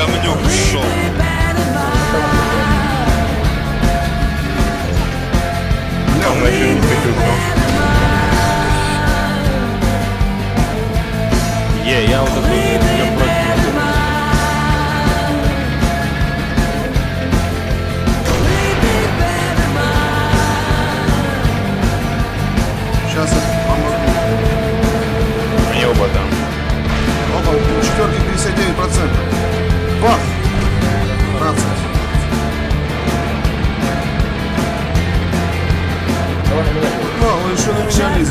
камню шел. Да, он вообще не прикрыл. Е, я вот такой... Charles